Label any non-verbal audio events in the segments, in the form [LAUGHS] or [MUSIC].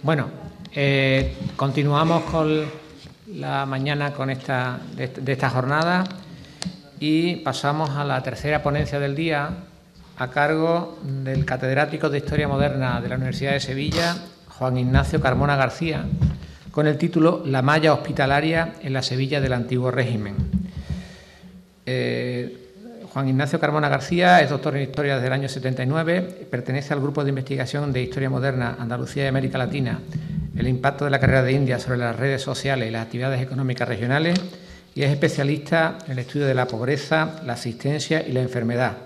Bueno, eh, continuamos con la mañana con esta, de, esta jornada y pasamos a la tercera ponencia del día a cargo del catedrático de Historia Moderna de la Universidad de Sevilla, Juan Ignacio Carmona García, con el título La malla hospitalaria en la Sevilla del antiguo régimen. Eh, Juan Ignacio Carmona García es doctor en Historia desde el año 79, pertenece al Grupo de Investigación de Historia Moderna Andalucía y América Latina, el impacto de la carrera de India sobre las redes sociales y las actividades económicas regionales y es especialista en el estudio de la pobreza, la asistencia y la enfermedad.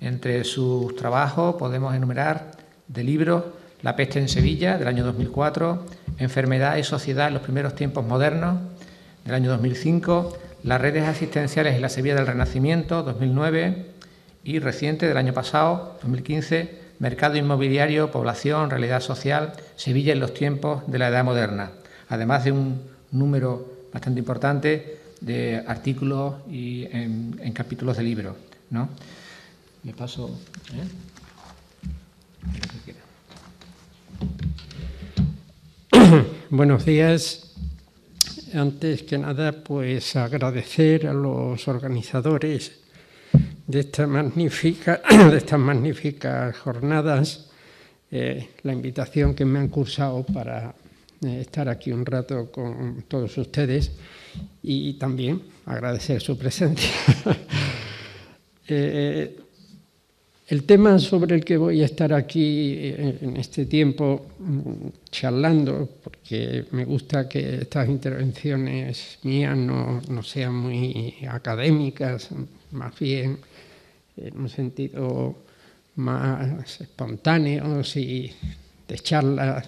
Entre sus trabajos podemos enumerar de libros La peste en Sevilla, del año 2004, Enfermedad y sociedad en los primeros tiempos modernos, del año 2005, las redes asistenciales en la Sevilla del Renacimiento, 2009, y reciente del año pasado, 2015, Mercado inmobiliario, población, realidad social, Sevilla en los tiempos de la Edad Moderna, además de un número bastante importante de artículos y en, capítulos de libros. ¿no? Le paso. ¿eh? [COUGHS] Buenos días antes que nada, pues agradecer a los organizadores [CLEARS THROAT] de, estas magníficas jornadas eh, la invitación que me han cursado para eh, estar aquí un rato con todos ustedes y también agradecer su presencia. [LAUGHS] Eh, el tema sobre el que voy a estar aquí eh, en este tiempo mm, charlando, porque me gusta que estas intervenciones mías no, sean muy académicas, más bien en un sentido más espontáneo y de charla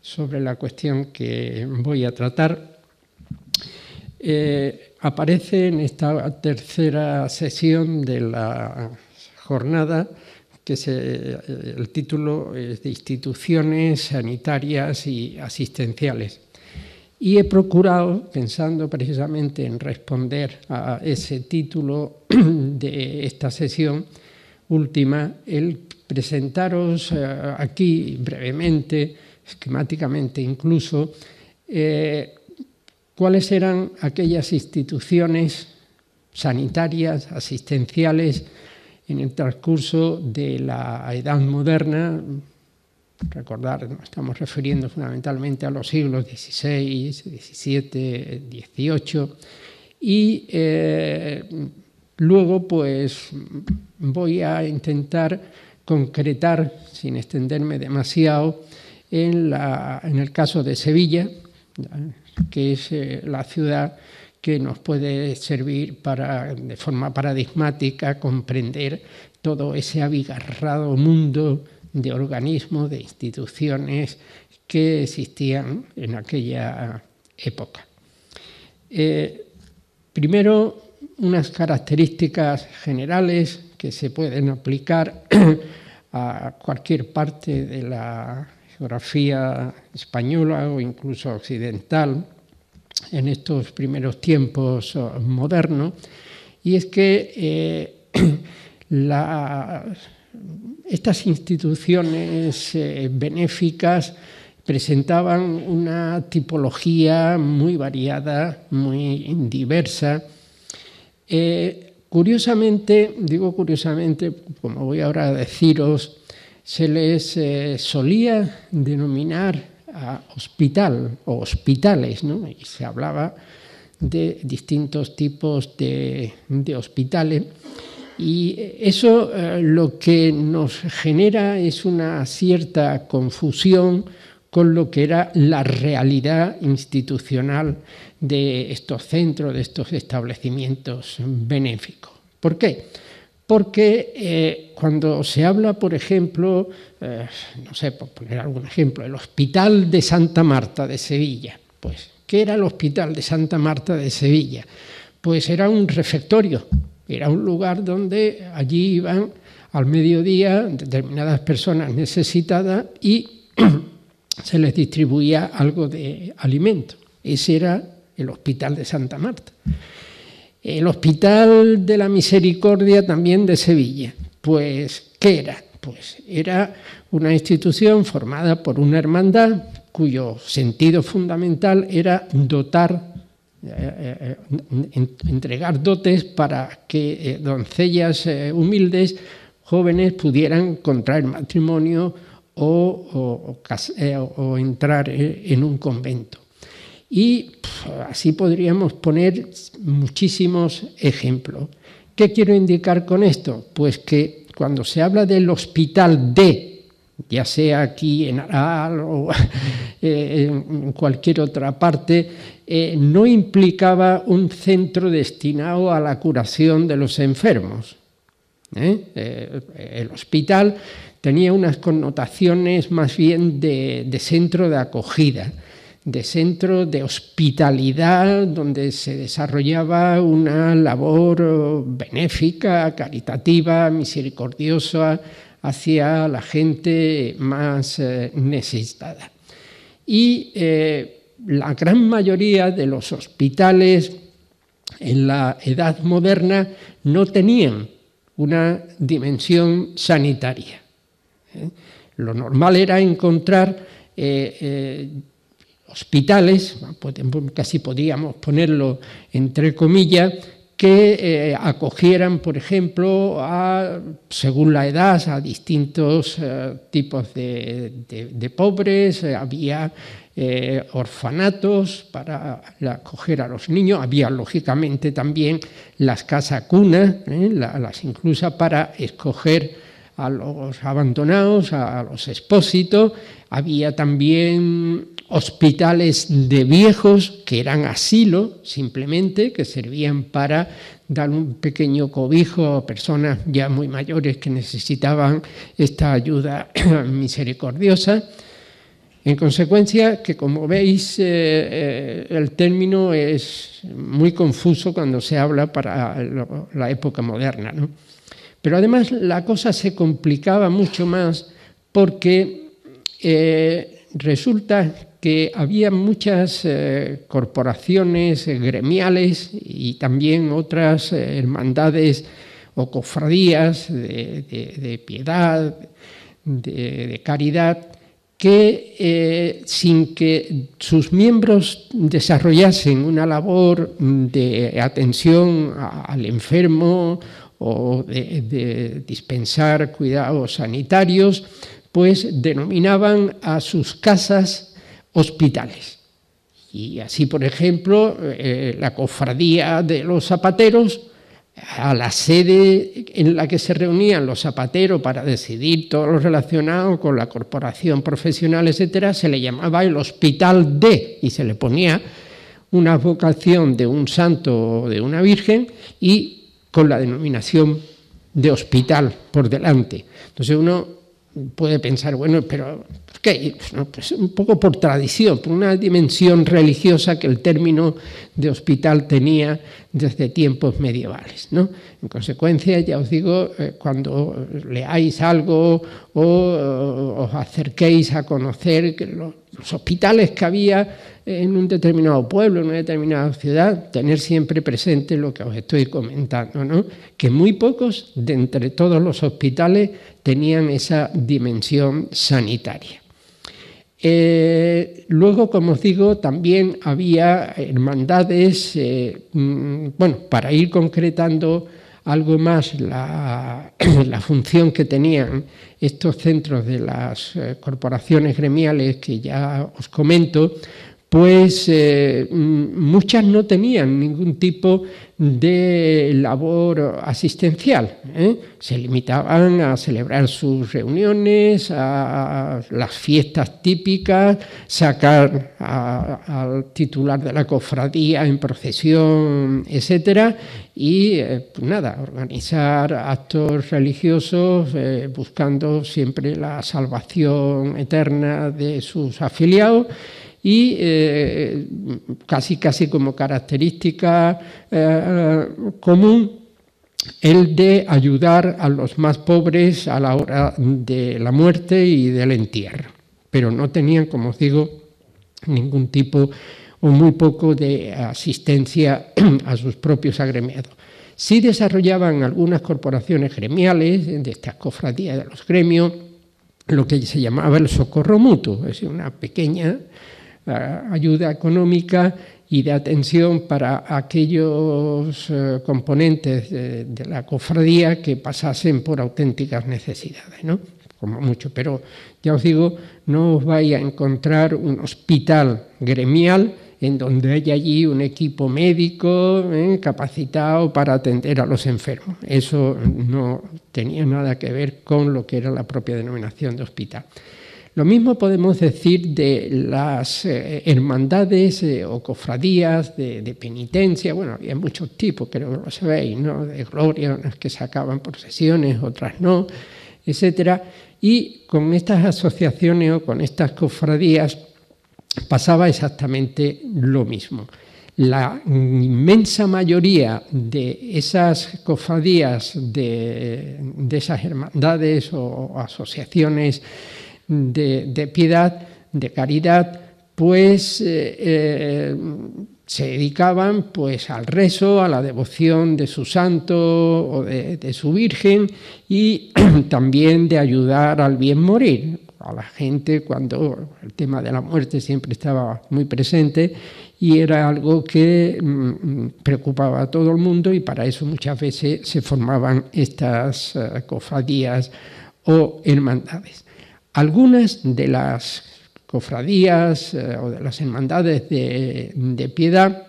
sobre la cuestión que voy a tratar. Eh, aparece en esta tercera sesión de la jornada, que el título es de instituciones sanitarias y asistenciales. Y he procurado, pensando precisamente en responder a ese título [CLEARS THROAT] de esta sesión última, el presentaros eh, aquí brevemente, esquemáticamente incluso, eh, cuáles eran aquellas instituciones sanitarias, asistenciales, en el transcurso de la Edad Moderna, recordar, estamos refiriendo fundamentalmente a los siglos XVI, XVII, XVIII, y eh, luego pues voy a intentar concretar, sin extenderme demasiado, en, el caso de Sevilla, que es eh, la ciudad que nos puede servir para, de forma paradigmática, comprender todo ese abigarrado mundo de organismos, de instituciones que existían en aquella época. Eh, primero, unas características generales que se pueden aplicar a cualquier parte de la geografía española o incluso occidental en estos primeros tiempos eh, modernos, y es que eh, [CLEARS THROAT] estas instituciones eh, benéficas presentaban una tipología muy variada, muy diversa. curiosamente, digo curiosamente, como voy ahora a deciros, se les solía denominar hospital o hospitales, ¿no? y se hablaba de distintos tipos de, hospitales. Y eso eh, lo que nos genera es una cierta confusión con lo que era la realidad institucional de estos centros, de estos establecimientos benéficos. ¿Por qué? Porque eh, cuando se habla, por ejemplo, eh, no sé, por poner algún ejemplo, el Hospital de Santa Marta de Sevilla, pues, ¿qué era el Hospital de Santa Marta de Sevilla? Pues era un refectorio, era un lugar donde allí iban al mediodía determinadas personas necesitadas y [CLEARS THROAT] se les distribuía algo de alimento. Ese era el Hospital de Santa Marta. El Hospital de la Misericordia también de Sevilla. Pues, ¿qué era? Pues era una institución formada por una hermandad cuyo sentido fundamental era dotar, eh, eh, entregar dotes para que doncellas humildes, jóvenes, pudieran contraer matrimonio o entrar en un convento. Y así podríamos poner muchísimos ejemplos. ¿Qué quiero indicar con esto? Pues que cuando se habla del hospital de, ya sea aquí en Aral o [LAUGHS] eh, en cualquier otra parte, eh, no implicaba un centro destinado a la curación de los enfermos. ¿eh? el hospital tenía unas connotaciones más bien de centro de acogida de centro de hospitalidad donde se desarrollaba una labor benéfica, caritativa, misericordiosa hacia la gente más eh, necesitada. Y eh, la gran mayoría de los hospitales en la edad moderna no tenían una dimensión sanitaria. ¿eh? Lo normal era encontrar hospitales, casi podríamos ponerlo entre comillas, que eh, acogieran, por ejemplo, a, según la edad, a distintos eh, tipos de, pobres, eh, había orfanatos para acoger a los niños, había lógicamente también las casas cunas, las inclusas para escoger a los abandonados, a los expósitos, había también hospitales de viejos que eran asilo simplemente, que servían para dar un pequeño cobijo a personas ya muy mayores que necesitaban esta ayuda [CLEARS THROAT] misericordiosa. En consecuencia, que como veis, eh, eh, el término es muy confuso cuando se habla para la época moderna. Pero además la cosa se complicaba mucho más porque eh, resulta que había muchas eh, corporaciones eh, gremiales y también otras hermandades o cofradías de, piedad, de, caridad, que sin que sus miembros desarrollasen una labor de atención al enfermo o de dispensar cuidados sanitarios, pues denominaban a sus casas hospitales. Y así, por ejemplo, eh, la cofradía de los zapateros, a la sede en la que se reunían los zapateros para decidir todo lo relacionado con la corporación profesional, etcétera, se le llamaba el hospital de y se le ponía una vocación de un santo o de una virgen y con la denominación de hospital por delante. Entonces uno puede pensar, bueno, pero ¿qué? Pues un poco por tradición, por una dimensión religiosa que el término de hospital tenía desde tiempos medievales. ¿no? En consecuencia, ya os digo, eh, cuando leáis algo o os acerquéis a conocer los, hospitales que había en un determinado pueblo, en una determinada ciudad, tener siempre presente lo que os estoy comentando, ¿no? que muy pocos de entre todos los hospitales tenían esa dimensión sanitaria. Eh, luego, como os digo, también había hermandades, eh, mm, bueno, para ir concretando algo más [CLEARS THROAT] la, función que tenían estos centros de las eh, corporaciones gremiales que ya os comento, pues eh, muchas no tenían ningún tipo de labor asistencial. ¿eh? Se limitaban a celebrar sus reuniones, a las fiestas típicas, sacar al titular de la cofradía en procesión, etcétera, y pues nada, organizar actos religiosos buscando siempre la salvación eterna de sus afiliados y eh, casi, casi como característica eh, común el de ayudar a los más pobres a la hora de la muerte y del entierro. Pero no tenían, como os digo, ningún tipo o muy poco de asistencia [CLEARS THROAT] a sus propios agremiados. Sí desarrollaban algunas corporaciones gremiales, de estas cofradías de los gremios, lo que se llamaba el socorro mutuo, es una pequeña ayuda económica y de atención para aquellos eh, componentes de, la cofradía que pasasen por auténticas necesidades, ¿no? como mucho. Pero ya os digo, no os vais a encontrar un hospital gremial en donde haya allí un equipo médico ¿eh? capacitado para atender a los enfermos. Eso no tenía nada que ver con lo que era la propia denominación de hospital. Lo mismo podemos decir de las eh, hermandades eh, o cofradías de, penitencia. Bueno, había muchos tipos, que lo sabéis, ¿no? De gloria, unas que sacaban por sesiones, otras no, etcétera. Y con estas asociaciones o con estas cofradías pasaba exactamente lo mismo. La inmensa mayoría de esas cofradías, de, esas hermandades o, asociaciones de, piedad, de caridad, pues eh, eh, se dedicaban pues al rezo, a la devoción de su santo o de, su virgen y [CLEARS THROAT] también de ayudar al bien morir a la gente cuando el tema de la muerte siempre estaba muy presente y era algo que mm, preocupaba a todo el mundo y para eso muchas veces se formaban estas eh, cofradías o hermandades. Algunas de las cofradías eh, o de las hermandades de, piedad,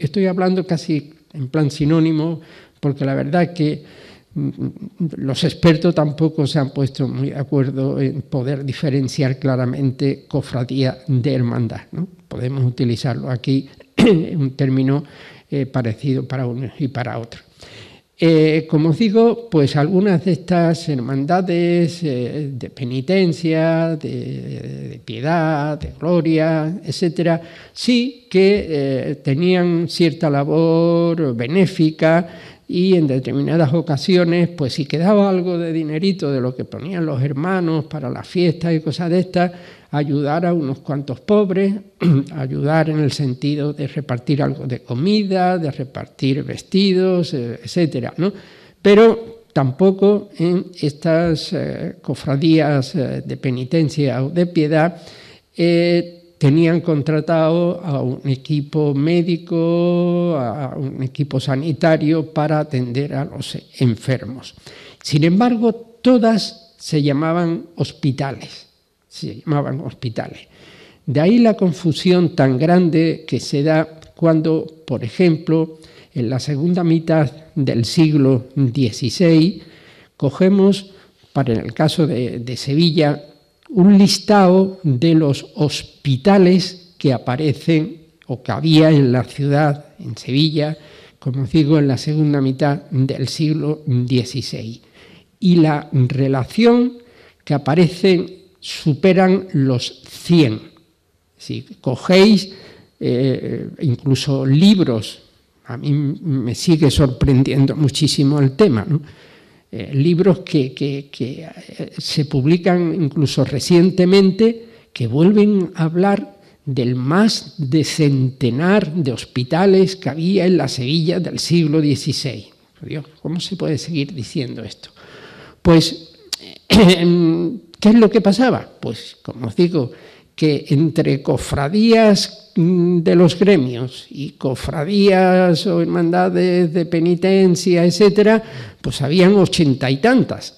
estoy hablando casi en plan sinónimo, porque la verdad que mm, los expertos tampoco se han puesto muy de acuerdo en poder diferenciar claramente cofradía de hermandad. Podemos utilizarlo aquí [CLEARS THROAT] un término eh, parecido para uno y para otro. Eh, como os digo, pues algunas de estas hermandades eh, de penitencia, de, piedad, de gloria, etcétera, sí que eh, tenían cierta labor benéfica y en determinadas ocasiones, pues si quedaba algo de dinerito de lo que ponían los hermanos para las fiestas y cosas de estas, ayudar a unos cuantos pobres, [CLEARS THROAT] ayudar en el sentido de repartir algo de comida, de repartir vestidos, eh, etcétera, ¿no? Pero tampoco en estas eh, cofradías eh, de penitencia o de piedad tenían contratado a un equipo médico, a un equipo sanitario para atender a los enfermos. Sin embargo, todas se llamaban hospitales, se llamaban hospitales. De ahí la confusión tan grande que se da cuando, por ejemplo, en la segunda mitad del siglo XVI, cogemos, para el caso de, de Sevilla, un listado de los hospitales que aparecen o que había en la ciudad, en Sevilla, como digo, en la segunda mitad del siglo XVI. Y la relación que aparecen superan los 100. Si cogéis eh, incluso libros, a mí me sigue sorprendiendo muchísimo el tema, ¿no? Eh, libros que, eh, se publican incluso recientemente que vuelven a hablar del más de centenar de hospitales que había en la Sevilla del siglo XVI. Dios, ¿cómo se puede seguir diciendo esto? Pues, [CLEARS THROAT] ¿qué es lo que pasaba? Pues, como os digo, que entre cofradías mm, de los gremios y cofradías o hermandades de penitencia, etcétera, pues habían ochenta y tantas.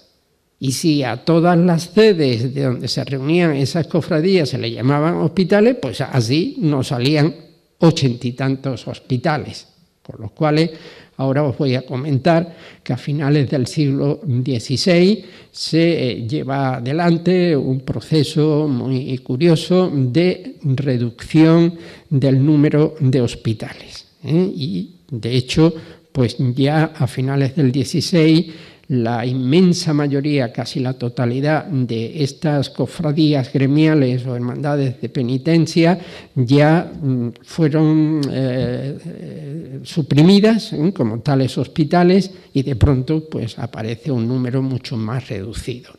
Y si a todas las sedes de donde se reunían esas cofradías se le llamaban hospitales, pues así nos salían ochenta y tantos hospitales, por los cuales Ahora os voy a comentar que a finales del siglo XVI se eh, lleva adelante un proceso muy curioso de reducción del número de hospitales. ¿eh? Y de hecho, pues ya a finales del XVI la inmensa mayoría, casi la totalidad de estas cofradías gremiales o hermandades de penitencia ya mm, fueron eh, suprimidas ¿eh? como tales hospitales y de pronto pues aparece un número mucho más reducido.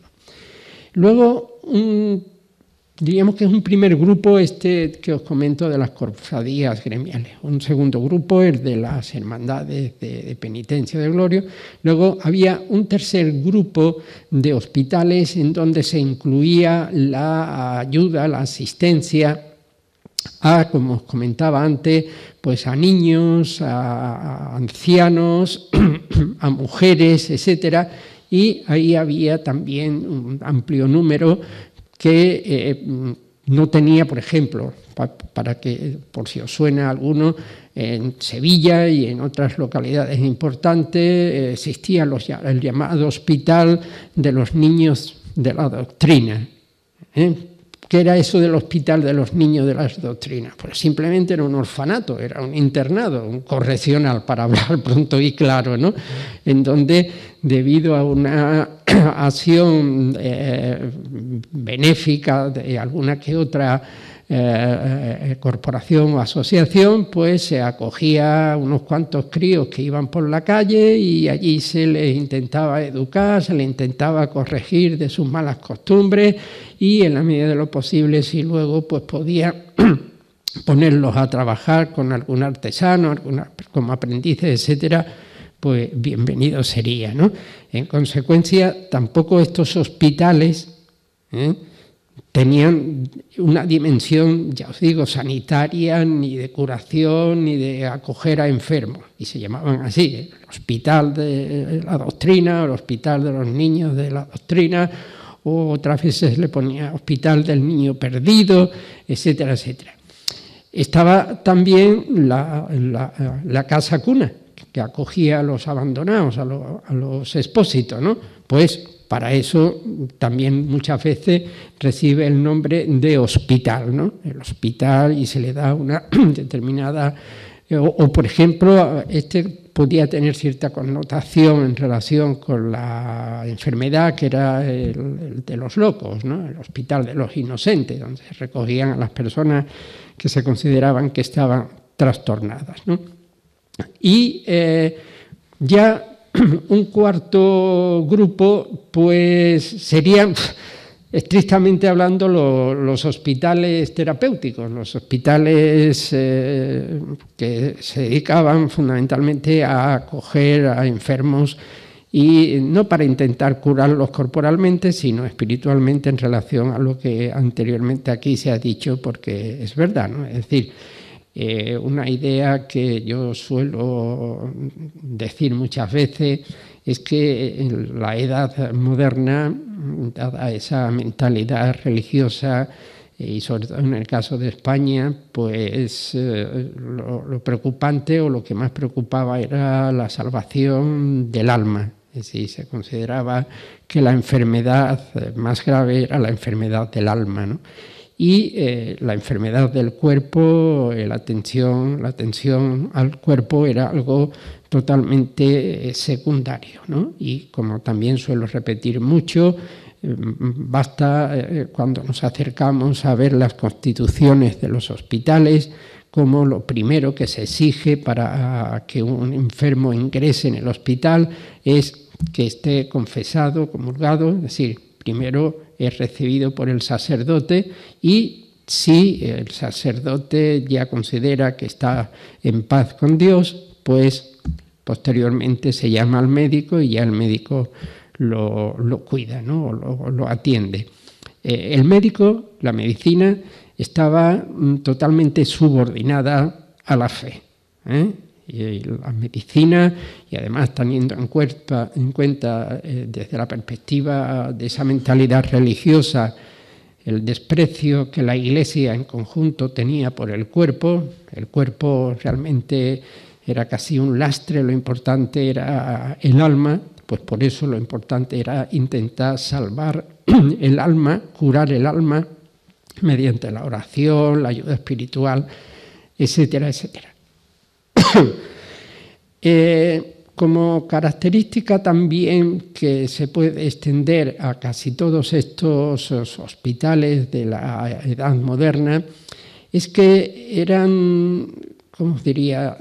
Luego, un diríamos que es un primer grupo este que os comento de las cofradías gremiales. Un segundo grupo es de las hermandades de, penitencia de Glorio. Luego había un tercer grupo de hospitales en donde se incluía la ayuda, la asistencia a, como os comentaba antes, pues a niños, a ancianos, [CLEARS THROAT] a mujeres, etcétera, y ahí había también un amplio número que eh, no tenía, por ejemplo, para que, por si os suena alguno, en Sevilla y en otras localidades importantes eh, existía el llamado Hospital de los Niños de la Doctrina. ¿eh? ¿Qué era eso del hospital de los niños de las doctrinas? Pues simplemente era un orfanato, era un internado, un correccional, para hablar [LAUGHS] pronto y claro, ¿no? En donde, debido a una [CLEARS THROAT] acción eh, benéfica de alguna que otra eh, corporación o asociación, pues se acogía unos cuantos críos que iban por la calle y allí se les intentaba educar, se les intentaba corregir de sus malas costumbres y en la medida de lo posible si luego pues podía [CLEARS THROAT] ponerlos a trabajar con algún artesano, como aprendices, etcétera, pues bienvenido sería, ¿no? En consecuencia, tampoco estos hospitales ¿eh? tenían una dimensión, ya os digo, sanitaria, ni de curación, ni de acoger a enfermos. Y se llamaban así, el Hospital de la Doctrina, el Hospital de los Niños de la Doctrina, o otras veces le ponía Hospital del Niño Perdido, etcétera, etcétera. Estaba también la, casa cuna, que acogía a los abandonados, a, los expósitos, ¿no? Pues para eso también muchas veces recibe el nombre de hospital, ¿no? El hospital y se le da una [CLEARS THROAT] determinada... Eh, o, por ejemplo, este podía tener cierta connotación en relación con la enfermedad que era el, de los locos, ¿no? el hospital de los inocentes, donde se recogían a las personas que se consideraban que estaban trastornadas. ¿no? Y eh, ya [CLEARS THROAT] un cuarto grupo, pues serían, [LAUGHS] estrictamente hablando, los hospitales terapéuticos, los hospitales eh, que se dedicaban fundamentalmente a acoger a enfermos y no para intentar curarlos corporalmente, sino espiritualmente en relación a lo que anteriormente aquí se ha dicho, porque es verdad, ¿no? Es decir, eh, una idea que yo suelo decir muchas veces es que en la edad moderna, dada esa mentalidad religiosa, y sobre todo en el caso de España, pues eh, lo, preocupante o lo que más preocupaba era la salvación del alma. Decir, se consideraba que la enfermedad más grave era la enfermedad del alma. ¿no? Y eh, la enfermedad del cuerpo, eh, la, tensión, la tensión al cuerpo era algo totalmente eh, secundario. Y como también suelo repetir mucho, basta cuando nos acercamos a ver las constituciones de los hospitales, como lo primero que se exige para que un enfermo ingrese en el hospital es que esté confesado, comulgado, es decir, primero es recibido por el sacerdote y si el sacerdote ya considera que está en paz con Dios, pues posteriormente se llama al médico y ya el médico lo, cuida, ¿no? lo, atiende. Eh, el médico, la medicina, estaba mm, totalmente subordinada a la fe. ¿eh? Y la medicina y además teniendo en cuenta, en cuenta eh, desde la perspectiva de esa mentalidad religiosa el desprecio que la Iglesia en conjunto tenía por el cuerpo, el cuerpo realmente era casi un lastre, lo importante era el alma, pues por eso lo importante era intentar salvar [CLEARS THROAT] el alma, curar el alma mediante la oración, la ayuda espiritual, etcétera, etcétera. [COUGHS] Eh, como característica también que se puede extender a casi todos estos hospitales de la edad moderna es que eran, como diría,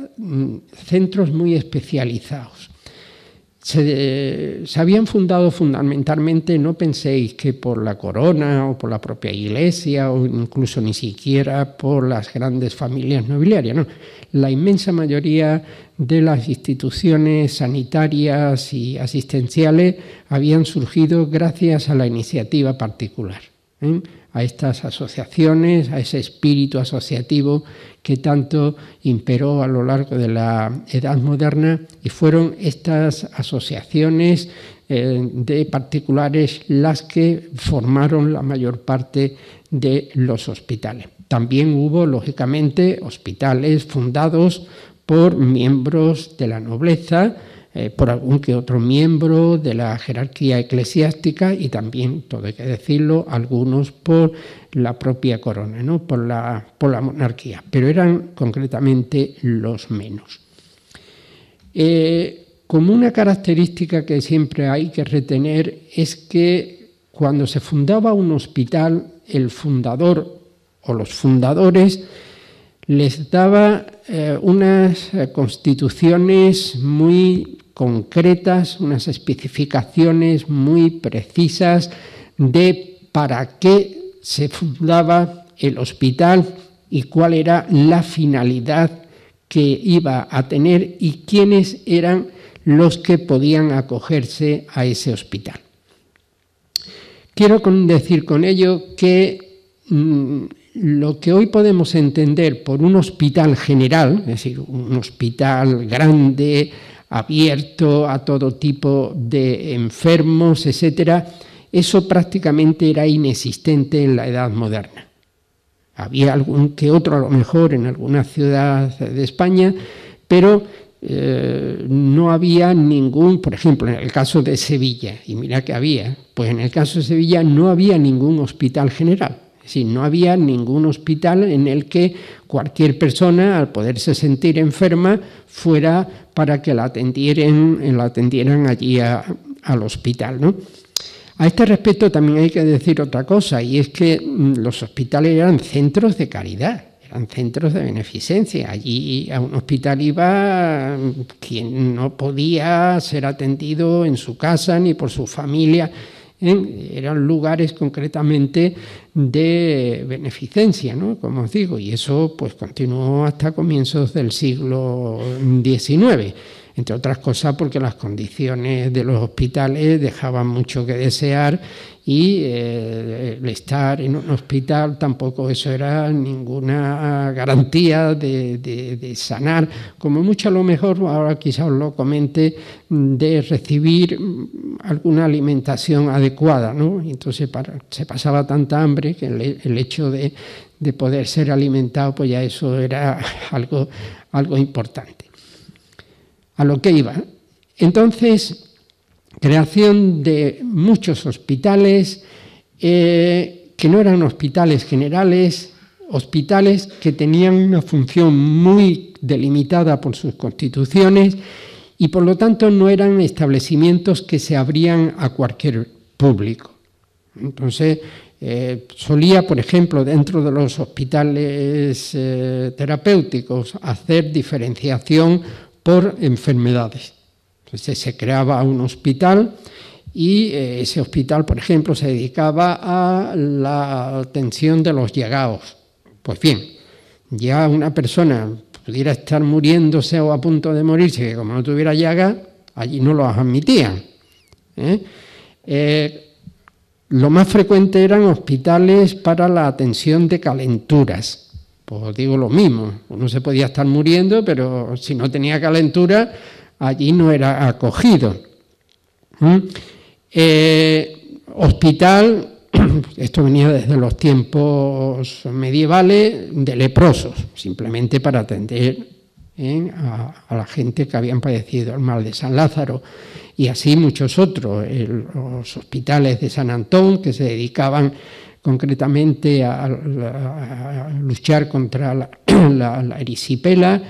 centros muy especializados. Se, habían fundado fundamentalmente, no penséis que por la corona o por la propia iglesia o incluso ni siquiera por las grandes familias nobiliarias, no. La inmensa mayoría de las instituciones sanitarias y asistenciales habían surgido gracias a la iniciativa particular. ¿eh? A estas asociaciones, a ese espíritu asociativo que tanto imperó a lo largo de la Edad Moderna y fueron estas asociaciones eh, de particulares las que formaron la mayor parte de los hospitales. También hubo, lógicamente, hospitales fundados por miembros de la nobleza, eh, por algún que otro miembro de la jerarquía eclesiástica y también, todo hay que decirlo, algunos por la propia corona, ¿no? por, la, por la monarquía, pero eran concretamente los menos. Eh, como una característica que siempre hay que retener es que cuando se fundaba un hospital, el fundador o los fundadores les daba eh, unas constituciones muy concretas, unas especificaciones muy precisas de para qué se fundaba el hospital y cuál era la finalidad que iba a tener y quiénes eran los que podían acogerse a ese hospital. Quiero decir con ello que mm, lo que hoy podemos entender por un hospital general, es decir, un hospital grande, abierto a todo tipo de enfermos, etcétera, eso prácticamente era inexistente en la Edad Moderna. Había algún que otro, a lo mejor, en alguna ciudad de España, pero eh, no había ningún, por ejemplo, en el caso de Sevilla, y mira que había, pues en el caso de Sevilla no había ningún hospital general. Decir, no había ningún hospital en el que cualquier persona, al poderse sentir enferma, fuera para que la atendieran, la atendieran allí al hospital. ¿no? A este respecto también hay que decir otra cosa, y es que mm, los hospitales eran centros de caridad, eran centros de beneficencia. Allí a un hospital iba mm, quien no podía ser atendido en su casa ni por su familia eran lugares concretamente de beneficencia, ¿no? como os digo, y eso pues continuó hasta comienzos del siglo XIX, entre otras cosas porque las condiciones de los hospitales dejaban mucho que desear y eh, el estar en un hospital tampoco eso era ninguna garantía de, sanar, como mucho a lo mejor, ahora quizás lo comente, de recibir alguna alimentación adecuada, ¿no? Entonces se pasaba tanta hambre que el, hecho de, poder ser alimentado, pues ya eso era [LAUGHS] algo, algo importante. A lo que iba. Entonces, creación de muchos hospitales eh, que no eran hospitales generales, hospitales que tenían una función muy delimitada por sus constituciones y por lo tanto no eran establecimientos que se abrían a cualquier público. Entonces, eh, solía, por ejemplo, dentro de los hospitales eh, terapéuticos, hacer diferenciación por enfermedades. Entonces se creaba un hospital y eh, ese hospital, por ejemplo, se dedicaba a la atención de los llegados. Pues bien, ya una persona pudiera estar muriéndose o a punto de morirse, como no tuviera llaga, allí no los admitían. ¿eh? Eh, lo más frecuente eran hospitales para la atención de calenturas. Pues digo lo mismo, uno se podía estar muriendo, pero si no tenía calentura, allí no era acogido. ¿Mm? Eh, hospital, [CLEARS THROAT] esto venía desde los tiempos medievales, de leprosos, simplemente para atender ¿eh? a, la gente que habían padecido el mal de San Lázaro y así muchos otros, los hospitales de San Antón que se dedicaban concretamente a, luchar contra [CLEARS THROAT] la, la erisipela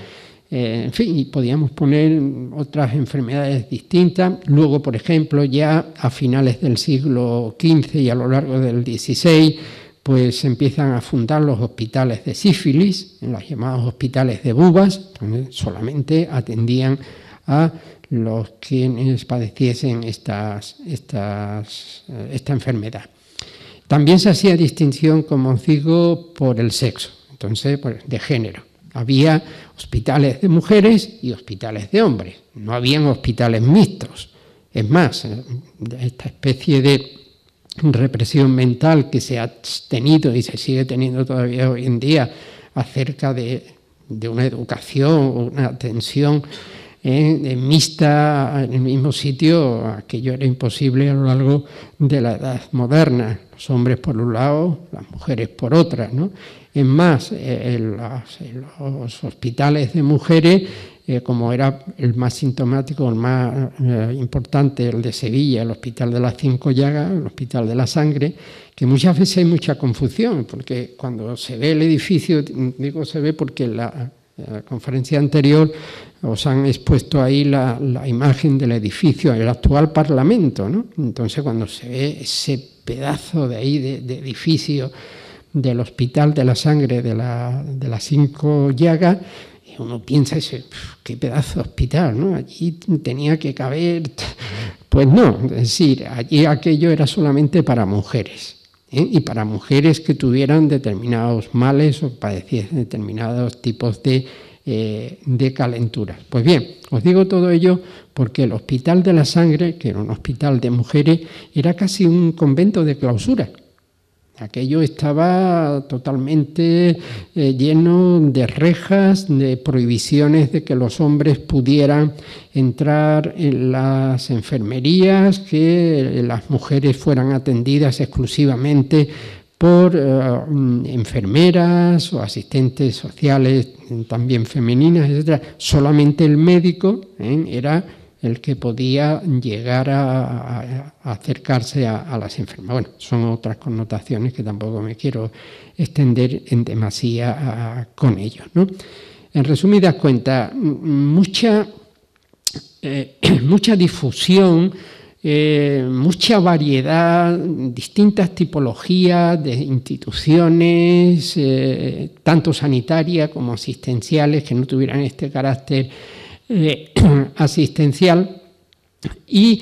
eh, en fin, y podíamos poner otras enfermedades distintas. Luego, por ejemplo, ya a finales del siglo XV y a lo largo del XVI, pues se empiezan a fundar los hospitales de sífilis, en los llamados hospitales de bubas, donde solamente atendían a los quienes padeciesen estas, esta enfermedad. También se hacía distinción, como os digo, por el sexo, entonces de género. Había hospitales de mujeres y hospitales de hombres, no habían hospitales mixtos. Es más, esta especie de represión mental que se ha tenido y se sigue teniendo todavía hoy en día acerca de, una educación, una atención eh, mixta en el mismo sitio, aquello era imposible a lo largo de la edad moderna. Los hombres por un lado, las mujeres por otra. ¿no? Es más, eh, en, los hospitales de mujeres, eh, como era el más sintomático, el más eh, importante, el de Sevilla, el Hospital de las Cinco Llagas, el Hospital de la Sangre, que muchas veces hay mucha confusión, porque cuando se ve el edificio, digo se ve porque en la, conferencia anterior os han expuesto ahí la, imagen del edificio, el actual Parlamento, ¿no? Entonces cuando se ve ese pedazo de ahí de edificio, del Hospital de la Sangre de, las Cinco Llagas, uno piensa, ese, qué pedazo de hospital, ¿no? Allí tenía que caber... [LAUGHS] Pues no, es decir, allí aquello era solamente para mujeres. ¿Eh? Y para mujeres que tuvieran determinados males o padeciesen determinados tipos de, eh, de calenturas. Pues bien, os digo todo ello porque el Hospital de la Sangre, que era un hospital de mujeres, era casi un convento de clausura. Aquello estaba totalmente eh, lleno de rejas, de prohibiciones de que los hombres pudieran entrar en las enfermerías, que las mujeres fueran atendidas exclusivamente por eh, enfermeras o asistentes sociales también femeninas, etc. Solamente el médico ¿eh? era el que podía llegar a, acercarse a, las enfermas. Bueno, son otras connotaciones que tampoco me quiero extender en demasía con ellos. En resumidas cuentas, mucha, eh, [CLEARS THROAT] mucha difusión, eh, mucha variedad, distintas tipologías de instituciones, eh, tanto sanitarias como asistenciales, que no tuvieran este carácter [CLEARS THROAT] asistencial y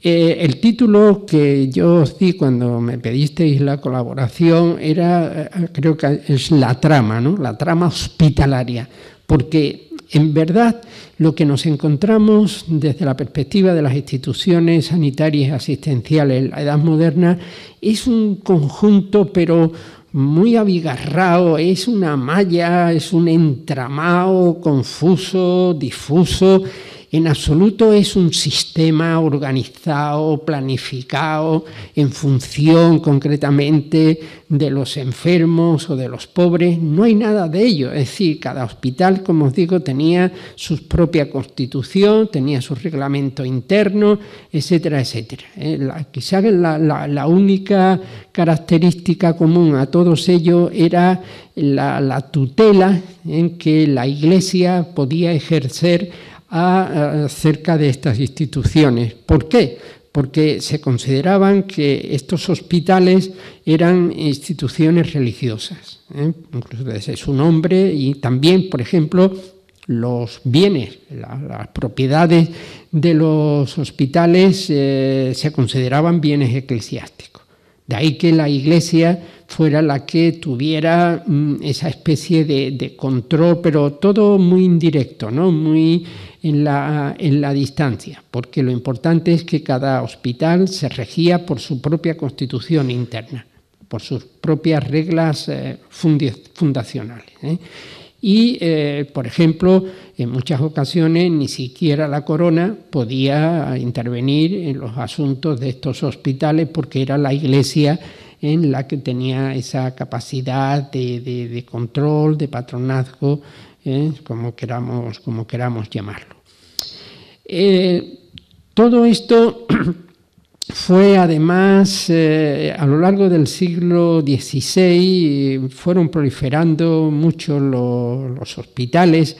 eh, el título que yo os di cuando me pedisteis la colaboración era, eh, creo que es la trama, ¿no? la trama hospitalaria, porque en verdad lo que nos encontramos desde la perspectiva de las instituciones sanitarias asistenciales en la edad moderna es un conjunto, pero muy abigarrado, es una malla, es un entramado confuso, difuso, en absoluto es un sistema organizado, planificado, en función concretamente de los enfermos o de los pobres. No hay nada de ello. Es decir, cada hospital, como os digo, tenía su propia constitución, tenía su reglamento interno, etcétera, etcétera. Eh, la, la, única característica común a todos ellos era la tutela en que la Iglesia podía ejercer acerca de estas instituciones. ¿Por qué? Porque se consideraban que estos hospitales eran instituciones religiosas, ¿eh? incluso desde su nombre y también, por ejemplo, los bienes, las propiedades de los hospitales eh, se consideraban bienes eclesiásticos. De ahí que la Iglesia fuera la que tuviera mm, esa especie de, control, pero todo muy indirecto, ¿no? muy en la, en la, distancia, porque lo importante es que cada hospital se regía por su propia constitución interna, por sus propias reglas eh, fundacionales. ¿eh? Y, eh, por ejemplo, en muchas ocasiones ni siquiera la corona podía intervenir en los asuntos de estos hospitales porque era la Iglesia en la que tenía esa capacidad de, control, de patronazgo, ¿eh? como, queramos, como queramos llamarlo. Eh, todo esto [CLEARS THROAT] fue además, eh, a lo largo del siglo XVI, fueron proliferando mucho los hospitales,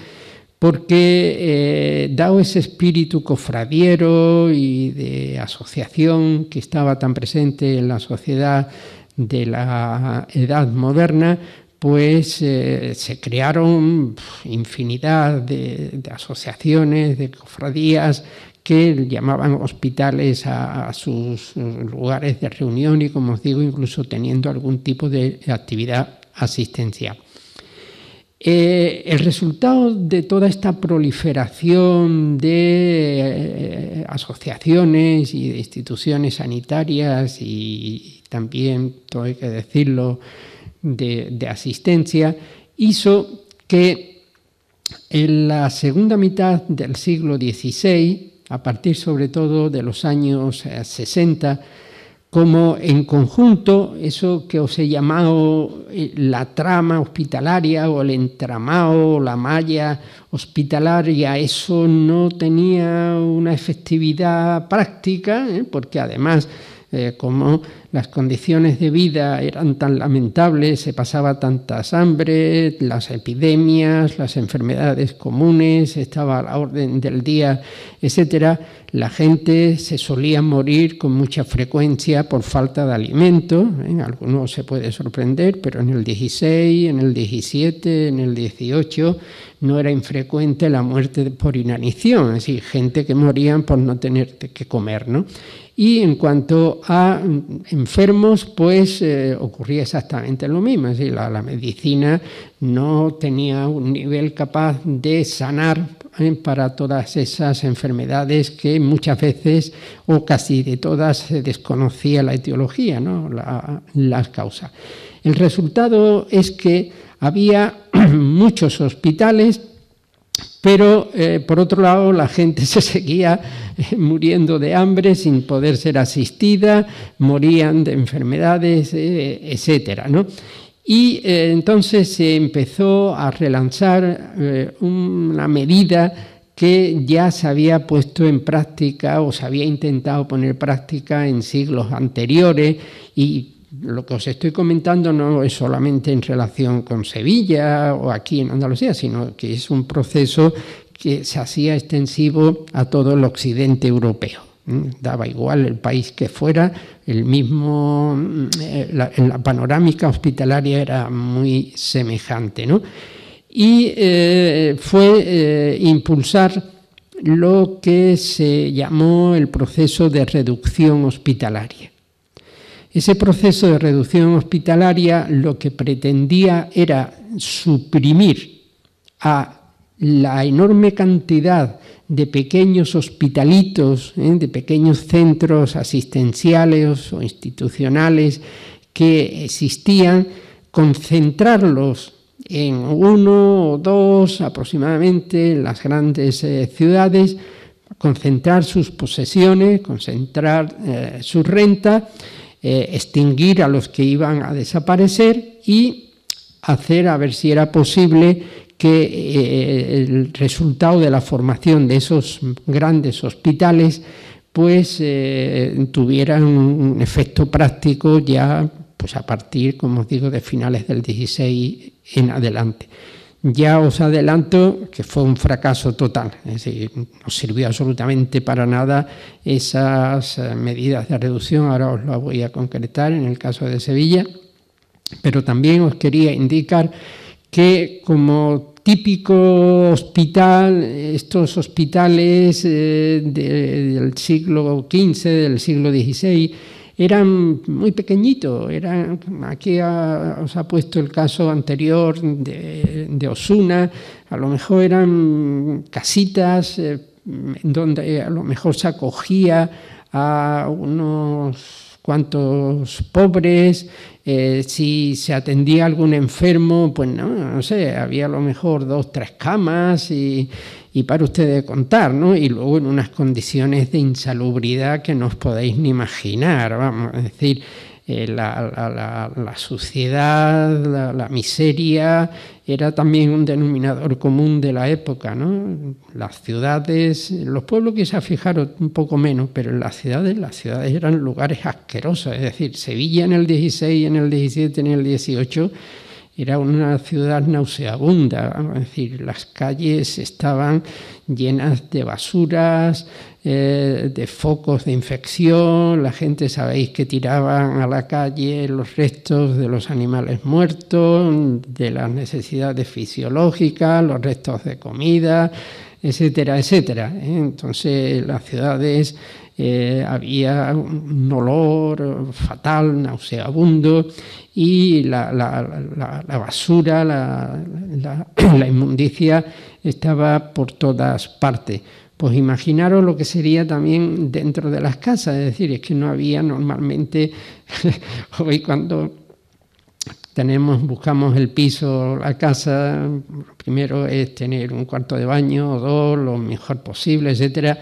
porque dado ese espíritu cofradiero y de asociación que estaba tan presente en la sociedad de la edad moderna, pues se crearon infinidad de, asociaciones, de cofradías que llamaban hospitales a, sus lugares de reunión y, como os digo, incluso teniendo algún tipo de actividad asistencial. Eh, el resultado de toda esta proliferación de eh, asociaciones y de instituciones sanitarias y también, todo hay que decirlo, de, asistencia, hizo que en la segunda mitad del siglo XVI, a partir sobre todo de los años 60, eh, como en conjunto eso que os he llamado eh, la trama hospitalaria o el entramado, la malla hospitalaria, eso no tenía una efectividad práctica, ¿eh? porque además eh, como las condiciones de vida eran tan lamentables, se pasaba tantas hambre, las epidemias, las enfermedades comunes, estaba a la orden del día, etcétera, la gente se solía morir con mucha frecuencia por falta de alimento. En algunos se puede sorprender, pero en el 16, en el 17, en el 18 no era infrecuente la muerte por inanición, es decir, gente que morían por no tener que comer, ¿no? Y en cuanto a enfermos, pues eh, ocurría exactamente lo mismo. Es decir, la, medicina no tenía un nivel capaz de sanar eh, para todas esas enfermedades que muchas veces o casi de todas se desconocía la etiología, ¿no? las causas. El resultado es que había [CLEARS THROAT] muchos hospitales pero eh, por otro lado, la gente [LAUGHS] se seguía eh, muriendo de hambre sin poder ser asistida, morían de enfermedades, eh, etcétera, Y entonces se empezó a relanzar una medida que ya se había puesto en práctica o se había intentado poner en práctica en siglos anteriores y lo que os estoy comentando no es solamente en relación con Sevilla o aquí en Andalucía, sino que es un proceso que se hacía extensivo a todo el occidente europeo. Daba igual el país que fuera, el mismo, eh, la, panorámica hospitalaria era muy semejante. Y eh, fue eh, impulsar lo que se llamó el proceso de reducción hospitalaria. Ese proceso de reducción hospitalaria lo que pretendía era suprimir a la enorme cantidad de pequeños hospitalitos, ¿eh? de pequeños centros asistenciales o institucionales que existían, concentrarlos en uno o dos aproximadamente en las grandes eh, ciudades, concentrar sus posesiones, concentrar eh, su renta eh, extinguir a los que iban a desaparecer y hacer a ver si era posible que eh, el resultado de la formación de esos grandes hospitales pues eh, tuvieran un efecto práctico ya pues a partir, como os digo, de finales del 16 en adelante. Ya os adelanto que fue un fracaso total, es decir, no sirvió absolutamente para nada esas eh, medidas de reducción, ahora os lo voy a concretar en el caso de Sevilla, pero también os quería indicar que como típico hospital, estos hospitales eh, del siglo XV, del siglo XVI, eran muy pequeñitos. Eran, aquí os ha puesto el caso anterior de, Osuna, a lo mejor eran casitas eh, donde a lo mejor se acogía a unos cuantos pobres, eh, si se atendía a algún enfermo, pues no, no sé, había a lo mejor dos, tres camas y, y para ustedes contar, ¿no? Y luego en unas condiciones de insalubridad que no os podéis ni imaginar, vamos, a decir, eh, la, suciedad, la, miseria, era también un denominador común de la época, ¿no? Las ciudades, los pueblos quizás fijaron un poco menos, pero en las ciudades, las ciudades eran lugares asquerosos, es decir, Sevilla en el 16, en el 17, en el 18 era una ciudad nauseabunda, es decir, las calles estaban llenas de basuras, eh, de focos de infección, la gente sabéis que tiraban a la calle los restos de los animales muertos, de las necesidades fisiológicas, los restos de comida, etcétera, etcétera. ¿eh? Entonces las ciudades eh, había un olor fatal, nauseabundo, y la, basura, [CLEARS THROAT] la, inmundicia estaba por todas partes. Pues imaginaros lo que sería también dentro de las casas, es decir, es que no había normalmente, [LAUGHS] hoy cuando tenemos, buscamos el piso, la casa, primero es tener un cuarto de baño o dos, lo mejor posible, etcétera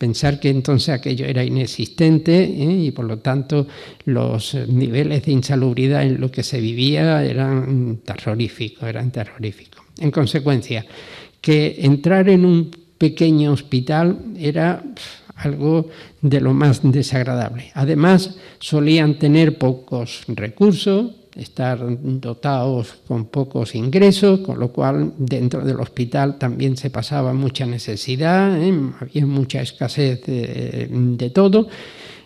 pensar que entonces aquello era inexistente ¿eh? y por lo tanto los niveles de insalubridad en lo que se vivía eran terroríficos, eran terroríficos. En consecuencia, que entrar en un pequeño hospital era algo de lo más desagradable. Además, solían tener pocos recursos, estar dotados con pocos ingresos, con lo cual dentro del hospital también se pasaba mucha necesidad, ¿eh? había mucha escasez de, todo.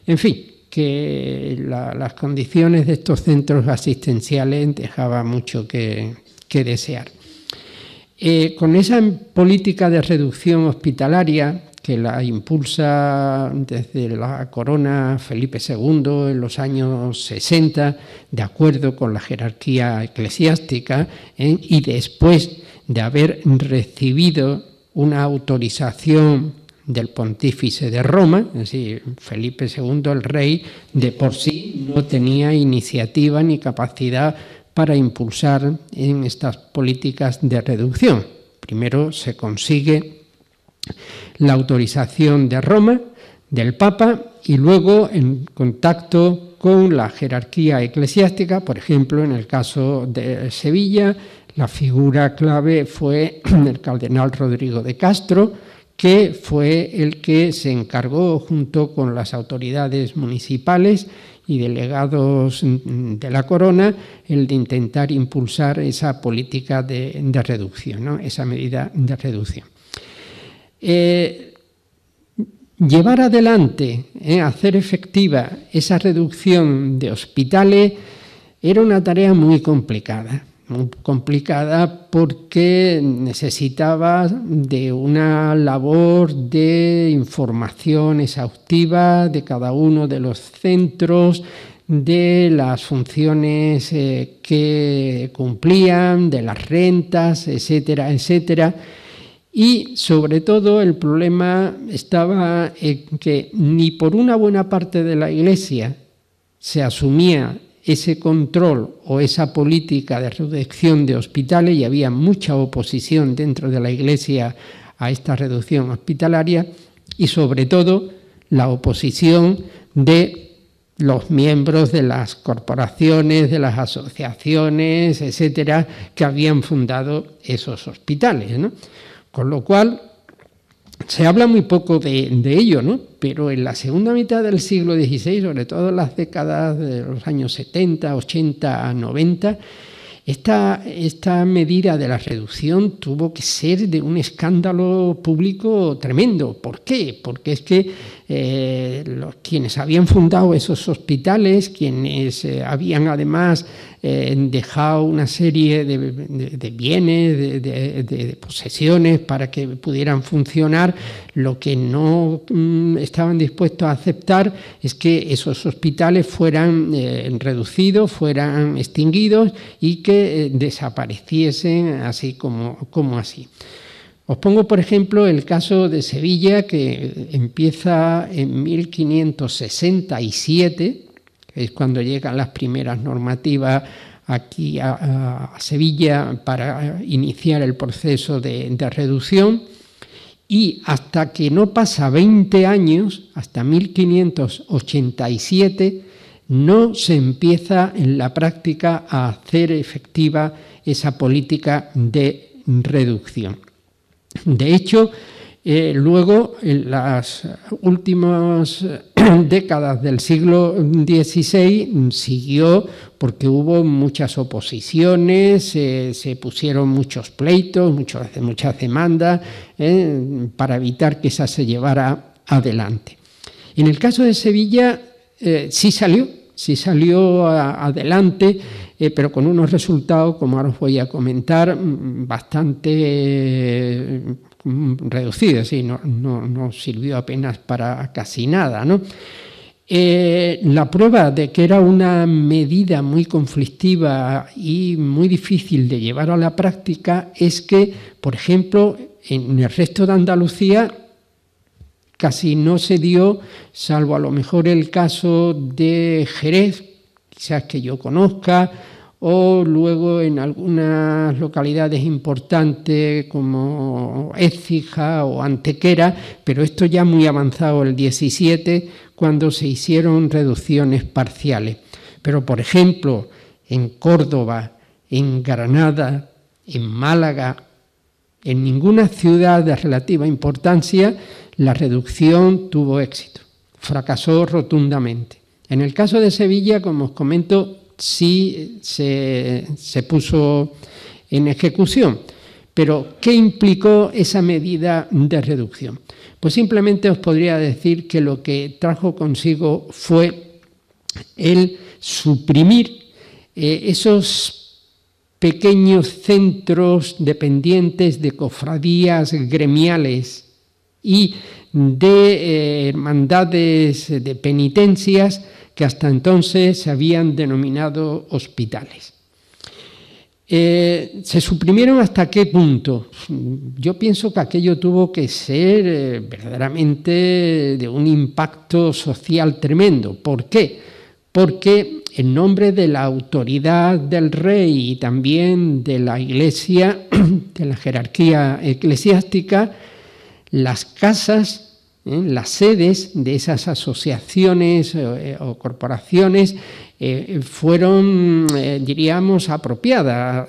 En fin, que las condiciones de estos centros asistenciales dejaban mucho que, desear. Eh, con esa política de reducción hospitalaria que la impulsa desde la corona Felipe II en los años 60, de acuerdo con la jerarquía eclesiástica, ¿eh? y después de haber recibido una autorización del pontífice de Roma, Felipe II, el rey, de por sí no tenía iniciativa ni capacidad para impulsar en estas políticas de reducción. Primero se consigue la autorización de Roma, del Papa, y luego en contacto con la jerarquía eclesiástica, por ejemplo, en el caso de Sevilla, la figura clave fue [CLEARS THROAT] el cardenal Rodrigo de Castro, que fue el que se encargó, junto con las autoridades municipales y delegados de la corona, el de intentar impulsar esa política de, reducción, esa medida de reducción. Eh, llevar adelante, eh, hacer efectiva esa reducción de hospitales era una tarea muy complicada, muy complicada porque necesitaba de una labor de información exhaustiva de cada uno de los centros, de las funciones eh, que cumplían, de las rentas, etcétera, etcétera y sobre todo el problema estaba en que ni por una buena parte de la Iglesia se asumía ese control o esa política de reducción de hospitales y había mucha oposición dentro de la Iglesia a esta reducción hospitalaria y sobre todo la oposición de los miembros de las corporaciones, de las asociaciones, etcétera, que habían fundado esos hospitales. ¿no? Con lo cual, se habla muy poco de, ello, ¿no? pero en la segunda mitad del siglo XVI, sobre todo en las décadas de los años 70, 80, 90, esta, esta, medida de la reducción tuvo que ser de un escándalo público tremendo. ¿Por qué? Porque es que eh, los, quienes habían fundado esos hospitales, quienes eh, habían además eh, dejado una serie de, bienes, de, posesiones para que pudieran funcionar, lo que no mm, estaban dispuestos a aceptar es que esos hospitales fueran reducidos, fueran extinguidos y que desapareciesen así como, como así. Os pongo, por ejemplo, el caso de Sevilla, que empieza en 1567, que es cuando llegan las primeras normativas aquí a, Sevilla para iniciar el proceso de reducción, y hasta que no pasa 20 años, hasta 1587, no se empieza en la práctica a hacer efectiva esa política de reducción. De hecho, Eh, luego, en las últimas [CLEARS THROAT] décadas del siglo XVI siguió porque hubo muchas oposiciones, se pusieron muchos pleitos, muchas demandas eh, para evitar que esa se llevara adelante. En el caso de Sevilla eh, sí salió, sí salió adelante, eh, pero con unos resultados, como ahora os voy a comentar, mm, bastante mm, reducidos, y no, no, sirvió apenas para casi nada. Eh, la prueba de que era una medida muy conflictiva y muy difícil de llevar a la práctica es que, por ejemplo, en el resto de Andalucía casi no se dio, salvo a lo mejor el caso de Jerez, quizás que yo conozca, o luego en algunas localidades importantes como Écija o Antequera, pero esto ya muy avanzado el 17, cuando se hicieron reducciones parciales. Pero, por ejemplo, en Córdoba, en Granada, en Málaga, en ninguna ciudad de relativa importancia la reducción tuvo éxito, fracasó rotundamente. En el caso de Sevilla, como os comento, sí se, puso en ejecución. Pero, ¿qué implicó esa medida de reducción? Pues simplemente os podría decir que lo que trajo consigo fue el suprimir eh, esos pequeños centros dependientes de cofradías gremiales y de eh, hermandades de penitencias que hasta entonces se habían denominado hospitales. Eh, ¿Se suprimieron hasta qué punto? Yo pienso que aquello tuvo que ser eh, verdaderamente de un impacto social tremendo. ¿Por qué? Porque en nombre de la autoridad del rey y también de la iglesia, [CLEARS THROAT] de la jerarquía eclesiástica, las casas, ¿eh? las sedes de esas asociaciones eh, o corporaciones eh, fueron, diríamos, apropiadas,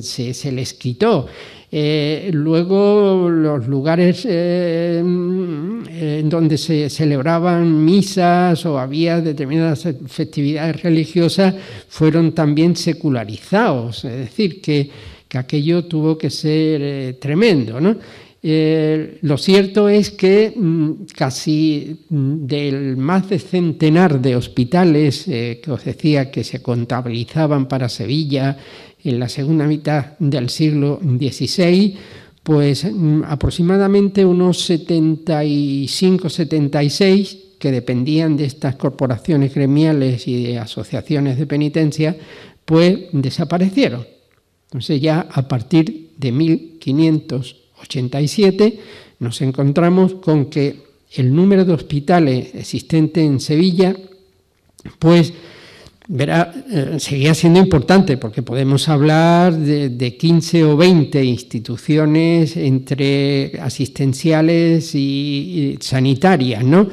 se, les quitó. Luego los lugares en donde se celebraban misas o había determinadas festividades religiosas fueron también secularizados, es decir, que, que aquello tuvo que ser tremendo. ¿no? Eh, lo cierto es que mm, casi mm, del más de centenar de hospitales eh, que os decía que se contabilizaban para Sevilla en la segunda mitad del siglo XVI, pues mm, aproximadamente unos 75-76 que dependían de estas corporaciones gremiales y de asociaciones de penitencia, pues desaparecieron. Entonces ya a partir de 1500 87 nos encontramos con que el número de hospitales existentes en Sevilla, pues verá, eh, seguía siendo importante, porque podemos hablar de, 15 o 20 instituciones entre asistenciales y, sanitarias, ¿no?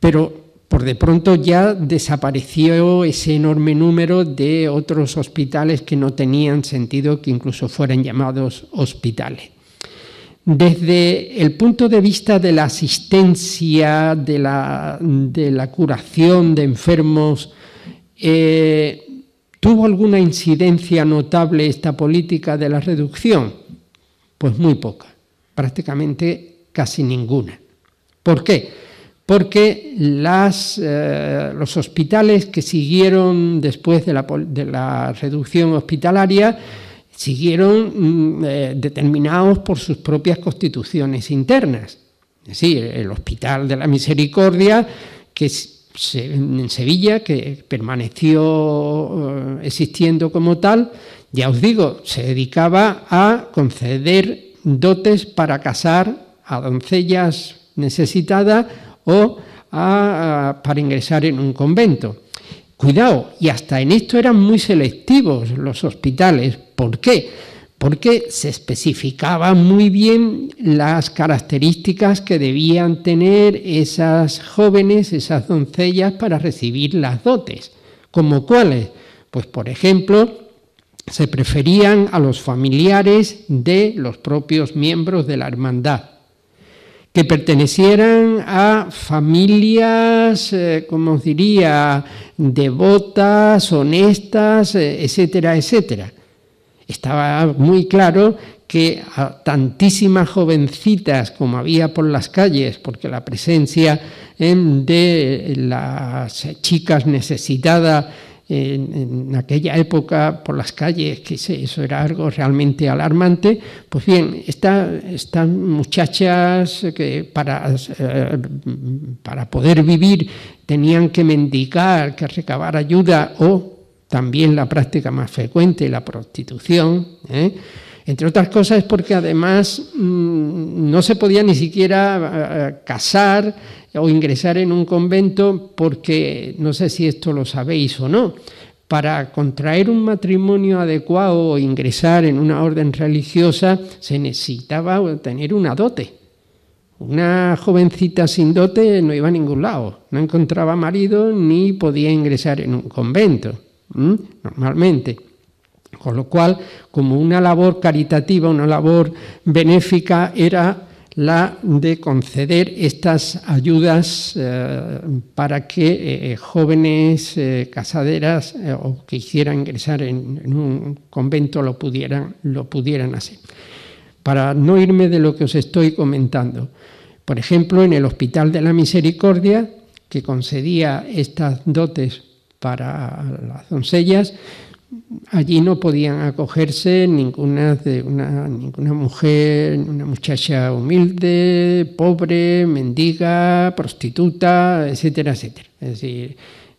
Pero por de pronto ya desapareció ese enorme número de otros hospitales que no tenían sentido que incluso fueran llamados hospitales. Desde el punto de vista de la asistencia, de la, curación de enfermos, eh, ¿tuvo alguna incidencia notable esta política de la reducción? Pues muy poca, prácticamente casi ninguna. ¿Por qué? Porque eh, los hospitales que siguieron después de la reducción hospitalaria siguieron mm, eh, determinados por sus propias constituciones internas. Es decir, el Hospital de la Misericordia, que en Sevilla, que permaneció eh, existiendo como tal, ya os digo, se dedicaba a conceder dotes para casar a doncellas necesitadas o para ingresar en un convento. Cuidado, y hasta en esto eran muy selectivos los hospitales. ¿Por qué? Porque se especificaban muy bien las características que debían tener esas jóvenes, esas doncellas, para recibir las dotes. ¿Como cuáles? Pues, por ejemplo, se preferían a los familiares de los propios miembros de la hermandad. que pertenecieran a familias, eh, como os diría, devotas, honestas, eh, etcétera, etcétera. Estaba muy claro que a tantísimas jovencitas como había por las calles, porque la presencia de las chicas necesitadas en, aquella época por las calles, que eso era algo realmente alarmante, pues bien, estas muchachas que para, eh, para poder vivir tenían que mendicar, que recabar ayuda o también la práctica más frecuente, la prostitución, ¿eh? entre otras cosas porque además mm, no se podía ni siquiera casar o ingresar en un convento porque, no sé si esto lo sabéis o no, para contraer un matrimonio adecuado o ingresar en una orden religiosa se necesitaba tener una dote. Una jovencita sin dote no iba a ningún lado, no encontraba marido ni podía ingresar en un convento, normalmente. Con lo cual, como una labor caritativa, una labor benéfica, era la de conceder estas ayudas eh, para que eh, jóvenes eh, casaderas o que quisieran ingresar en, en, un convento lo pudieran, lo pudieran hacer. Para no irme de lo que os estoy comentando, por ejemplo, en el Hospital de la Misericordia, que concedía estas dotes para las doncellas, allí no podían acogerse ninguna, mujer, una muchacha humilde, pobre, mendiga, prostituta, etcétera, etcétera. Es decir,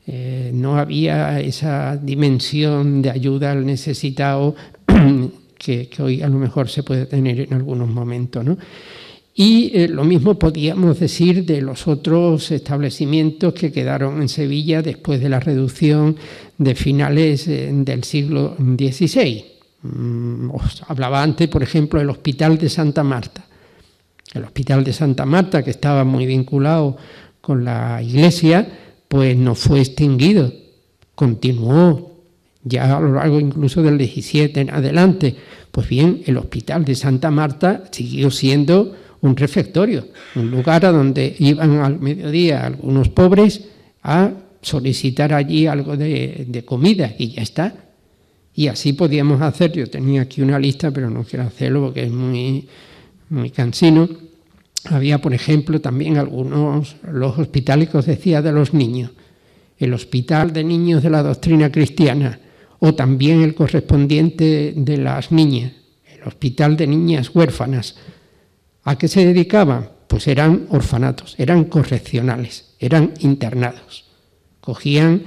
eh, no había esa dimensión de ayuda al necesitado [CLEARS THROAT] que, que, hoy a lo mejor se puede tener en algunos momentos. ¿no? Y eh, lo mismo podíamos decir de los otros establecimientos que quedaron en Sevilla después de la reducción de finales eh, del siglo XVI. Mm, os hablaba antes, por ejemplo, del Hospital de Santa Marta. El Hospital de Santa Marta, que estaba muy vinculado con la Iglesia, pues no fue extinguido, continuó ya a lo largo incluso del XVII en adelante. Pues bien, el Hospital de Santa Marta siguió siendo un refectorio, un lugar a donde iban al mediodía algunos pobres a solicitar allí algo de, comida y ya está. Y así podíamos hacer, yo tenía aquí una lista, pero no quiero hacerlo porque es muy, muy cansino. Había, por ejemplo, también algunos, los hospitales que os decía de los niños, el Hospital de Niños de la Doctrina Cristiana, o también el correspondiente de las niñas, el Hospital de Niñas Huérfanas, ¿A qué se dedicaban? Pues eran orfanatos, eran correccionales, eran internados. Cogían,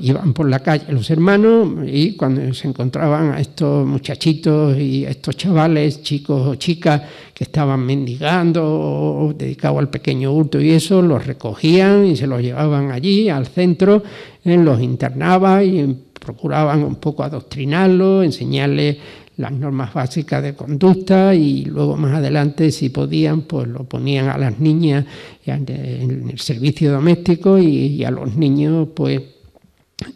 iban por la calle los hermanos y cuando se encontraban a estos muchachitos y estos chavales, chicos o chicas que estaban mendigando o dedicados al pequeño hurto y eso, los recogían y se los llevaban allí al centro, los internaban y procuraban un poco adoctrinarlos, enseñarles las normas básicas de conducta y luego más adelante, si podían, pues lo ponían a las niñas en el servicio doméstico y, a los niños, pues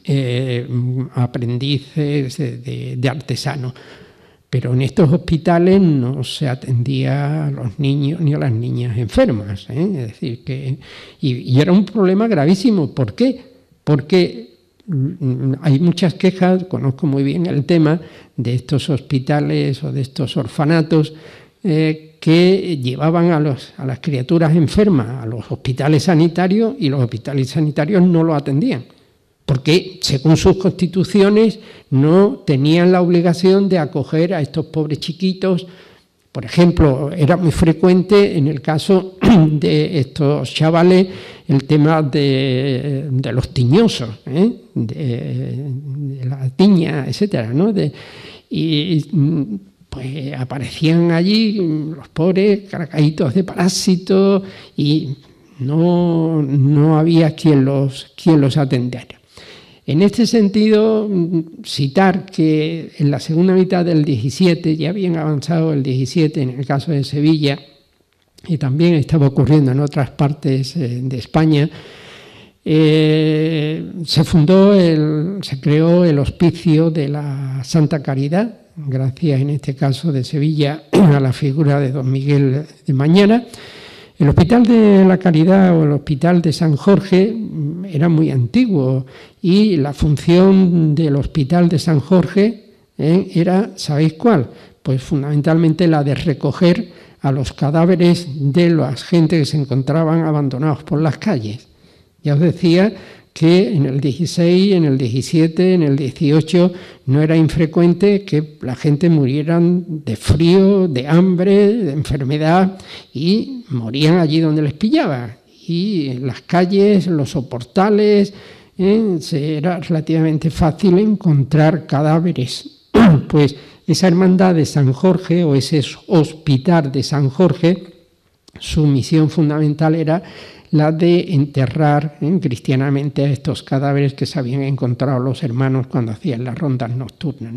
eh, aprendices de, artesanos. Pero en estos hospitales no se atendía a los niños ni a las niñas enfermas. ¿eh? Es decir, que. Y, era un problema gravísimo. ¿Por qué? Porque hay muchas quejas, conozco muy bien el tema de estos hospitales o de estos orfanatos eh, que llevaban a, los, a las criaturas enfermas a los hospitales sanitarios y los hospitales sanitarios no lo atendían, porque según sus constituciones no tenían la obligación de acoger a estos pobres chiquitos por ejemplo, era muy frecuente en el caso [CLEARS THROAT] de estos chavales el tema de, los tiñosos, ¿eh? de, la tiña, etc. ¿no? y pues aparecían allí los pobres caracaditos de parásitos y no, no había quien los, quien los atendiera. En este sentido, citar que en la segunda mitad del 17, ya habían avanzado el 17 en el caso de Sevilla, y también estaba ocurriendo en otras partes eh, de España, eh, se fundó, se creó el hospicio de la Santa Caridad, gracias en este caso de Sevilla [CLEARS THROAT] a la figura de don Miguel de Mañana, El Hospital de la Caridad o el Hospital de San Jorge mm, era muy antiguo y la función del Hospital de San Jorge eh, era, ¿sabéis cuál? Pues fundamentalmente la de recoger a los cadáveres de la gente que se encontraban abandonados por las calles. Ya os decía que en el 16, en el 17, en el 18 no era infrecuente que la gente muriera de frío, de hambre, de enfermedad y morían allí donde les pillaba. Y en las calles, en los soportales, ¿eh? era relativamente fácil encontrar cadáveres. [CLEARS THROAT] pues esa hermandad de San Jorge o ese hospital de San Jorge, su misión fundamental era la de enterrar ¿eh? cristianamente a estos cadáveres que se habían encontrado los hermanos cuando hacían las rondas nocturnas.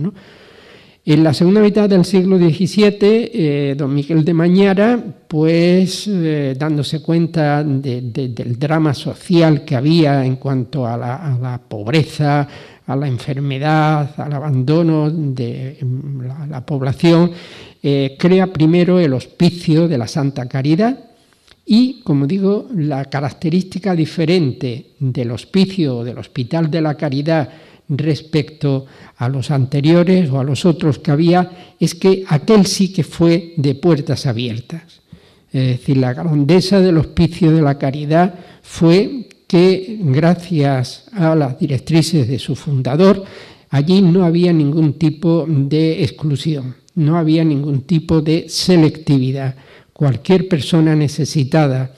En la segunda mitad del siglo XVII, eh, don Miguel de Mañara, pues eh, dándose cuenta del drama social que había en cuanto a la, pobreza, a la enfermedad, al abandono de mm, la población, crea primero el hospicio de la Santa Caridad, y, como digo, la característica diferente del hospicio o del Hospital de la Caridad respecto a los anteriores o a los otros que había es que aquel sí que fue de puertas abiertas. Es decir, la grandeza del Hospicio de la Caridad fue que, gracias a las directrices de su fundador, allí no había ningún tipo de exclusión, no había ningún tipo de selectividad cualquier persona necesitada,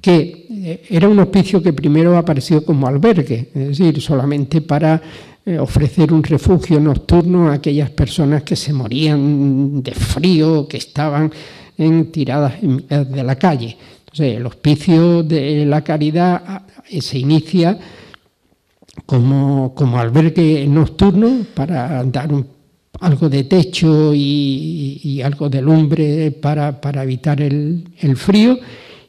que eh, era un hospicio que primero apareció como albergue, es decir, solamente para eh, ofrecer un refugio nocturno a aquellas personas que se morían de frío, que estaban en tiradas de la calle. Entonces, el hospicio de la caridad se inicia como, como albergue nocturno para dar un algo de techo y, algo de lumbre para, evitar el, frío.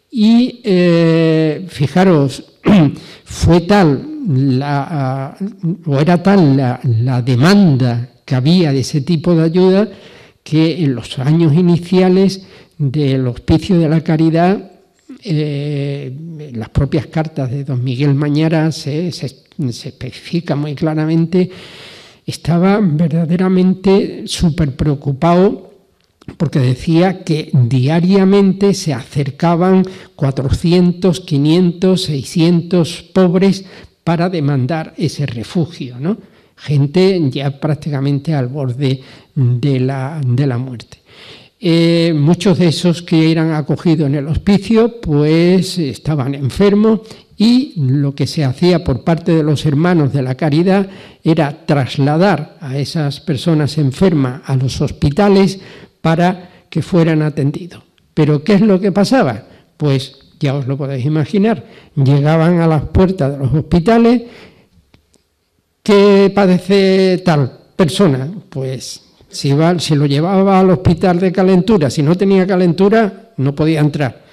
Y eh, fijaros, [CLEARS THROAT] fue tal la, o era tal la, demanda que había de ese tipo de ayuda que en los años iniciales del hospicio de la caridad, eh, las propias cartas de don Miguel Mañara se, se, se especifica muy claramente estaba verdaderamente súper preocupado porque decía que diariamente se acercaban 400, 500, 600 pobres para demandar ese refugio, ¿no? gente ya prácticamente al borde de la, de la muerte. Eh, muchos de esos que eran acogidos en el hospicio pues estaban enfermos y lo que se hacía por parte de los hermanos de la caridad era trasladar a esas personas enfermas a los hospitales para que fueran atendidos. Pero ¿qué es lo que pasaba? Pues ya os lo podéis imaginar, llegaban a las puertas de los hospitales, ¿qué padece tal persona? Pues si, lo llevaba al hospital de calentura, si no tenía calentura, no podía entrar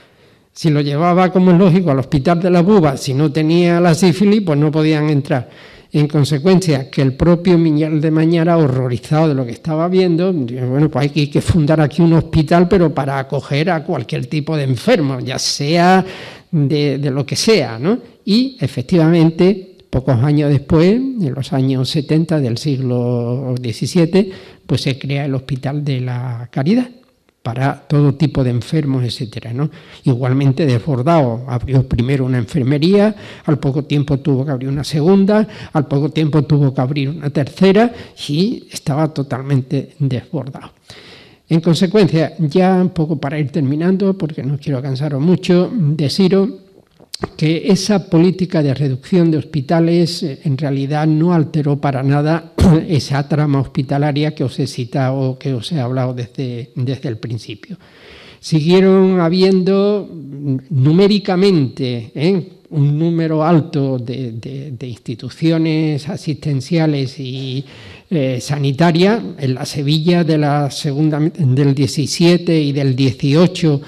si lo llevaba, como es lógico, al hospital de la buba, si no tenía la sífilis, pues no podían entrar. En consecuencia, que el propio Miñal de Mañara, horrorizado de lo que estaba viendo, bueno, pues hay que fundar aquí un hospital, pero para acoger a cualquier tipo de enfermo, ya sea de, de lo que sea, ¿no? Y efectivamente, pocos años después, en los años 70 del siglo XVII, pues se crea el Hospital de la Caridad para todo tipo de enfermos, etcétera. Igualmente desbordado, abrió primero una enfermería, al poco tiempo tuvo que abrir una segunda, al poco tiempo tuvo que abrir una tercera y estaba totalmente desbordado. En consecuencia, ya un poco para ir terminando, porque no quiero cansaros mucho, deciros que esa política de reducción de hospitales eh, en realidad no alteró para nada [CLEARS THROAT] esa trama hospitalaria que os he citado, que os he hablado desde, desde el principio. Siguieron habiendo mm, numéricamente ¿eh? un número alto de, instituciones asistenciales y eh, sanitarias. En la Sevilla de la segunda, del 17 y del 18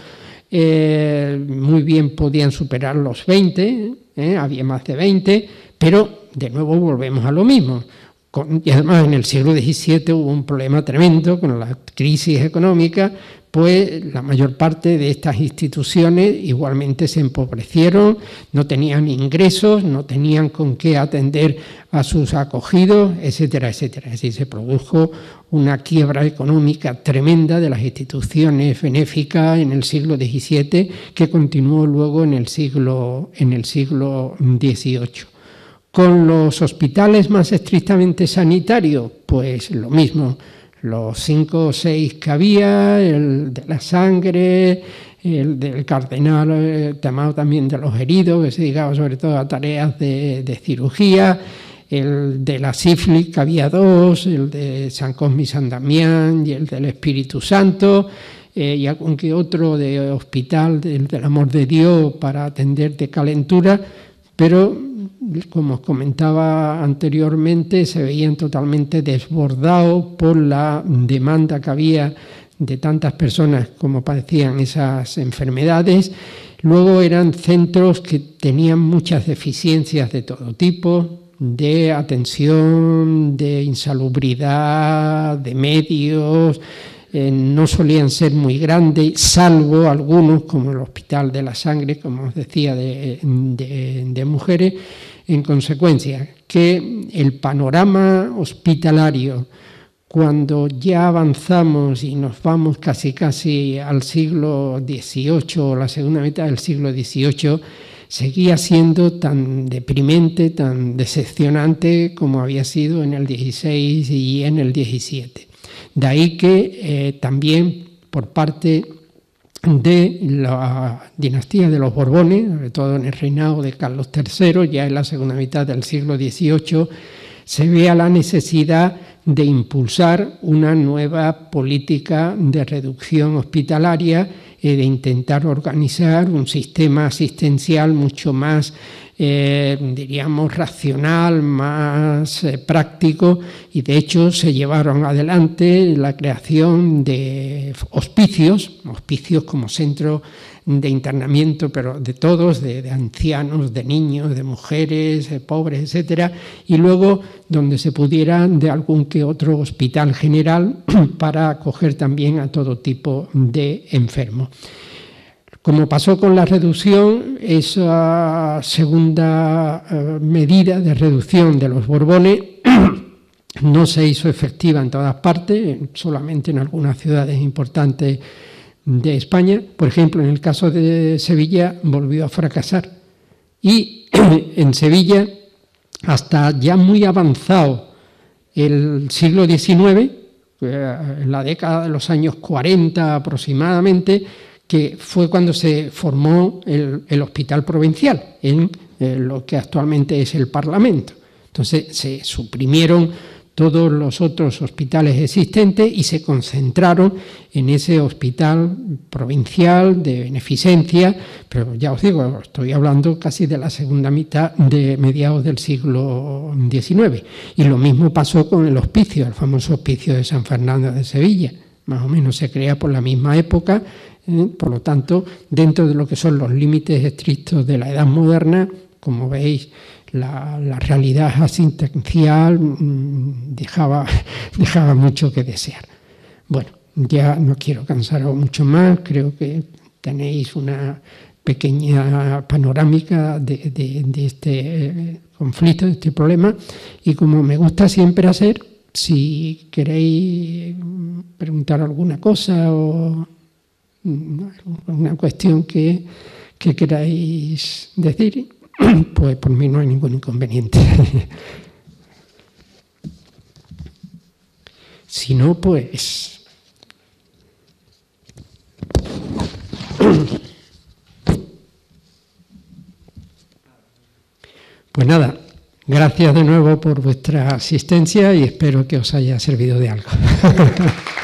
eh, muy bien podían superar los 20, había más de 20, pero de nuevo volvemos a lo mismo. Y además en el siglo XVII hubo un problema tremendo con la crisis económica, pues la mayor parte de estas instituciones igualmente se empobrecieron, no tenían ingresos, no tenían con qué atender a sus acogidos, etcétera, etcétera. Así se produjo una quiebra económica tremenda de las instituciones benéficas en el siglo XVII que continuó luego en el siglo, en el siglo XVIII. Con los hospitales más estrictamente sanitarios, pues lo mismo los cinco o seis que había, el de la sangre, el del cardenal, el tema también de los heridos, que se dedicaba sobre todo a tareas de, cirugía, el de la sífilis, que había dos, el de San Cosme y San Damián y el del Espíritu Santo, eh, y algún que otro de hospital, del, del amor de Dios para atender de calentura, pero como os comentaba anteriormente, se veían totalmente desbordados por la demanda que había de tantas personas como padecían esas enfermedades. Luego eran centros que tenían muchas deficiencias de todo tipo, de atención, de insalubridad, de medios, eh, no solían ser muy grandes, salvo algunos, como el Hospital de la Sangre, como os decía, de, de mujeres, en consecuencia, que el panorama hospitalario, cuando ya avanzamos y nos vamos casi casi al siglo XVIII o la segunda mitad del siglo XVIII, seguía siendo tan deprimente, tan decepcionante como había sido en el XVI y en el XVII. De ahí que eh, también por parte de la dinastía de los Borbones, sobre todo en el reinado de Carlos III, ya en la segunda mitad del siglo XVIII, se vea la necesidad de impulsar una nueva política de reducción hospitalaria y de intentar organizar un sistema asistencial mucho más eh, diríamos, racional, más eh, práctico, y de hecho se llevaron adelante la creación de hospicios, hospicios como centro de internamiento, pero de todos, de, ancianos, de niños, de mujeres, de pobres, etcétera, y luego donde se pudiera de algún que otro hospital general [CLEARS THROAT] para acoger también a todo tipo de enfermos. Como pasó con la reducción, esa segunda eh, medida de reducción de los Borbones [CLEARS THROAT] no se hizo efectiva en todas partes, solamente en algunas ciudades importantes de España. Por ejemplo, en el caso de Sevilla volvió a fracasar. Y [CLEARS THROAT] en Sevilla, hasta ya muy avanzado el siglo XIX, eh, en la década de los años 40 aproximadamente, que fue cuando se formó el, hospital provincial, en eh, lo que actualmente es el Parlamento. Entonces se suprimieron todos los otros hospitales existentes y se concentraron en ese hospital provincial de beneficencia, pero ya os digo, estoy hablando casi de la segunda mitad de mediados del siglo XIX. Y lo mismo pasó con el hospicio, el famoso hospicio de San Fernando de Sevilla. Más o menos se crea por la misma época ¿eh? Por lo tanto, dentro de lo que son los límites estrictos de la edad moderna, como veis, la, realidad asistencial mm, [LAUGHS] dejaba, mucho que desear. Bueno, ya no quiero cansaros mucho más, creo que tenéis una pequeña panorámica de, de, este eh, conflicto, de este problema, y como me gusta siempre hacer, si queréis preguntar alguna cosa o una cuestión que, queráis decir, [CLEARS THROAT] pues por mí no hay ningún inconveniente. [LAUGHS] si no, pues... [CLEARS THROAT] Pues nada, gracias de nuevo por vuestra asistencia y espero que os haya servido de algo. [LAUGHS]